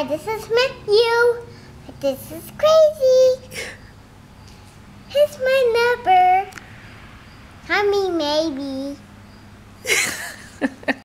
Hi, this is Matthew. This is Crazy. Here's my number. Call me maybe.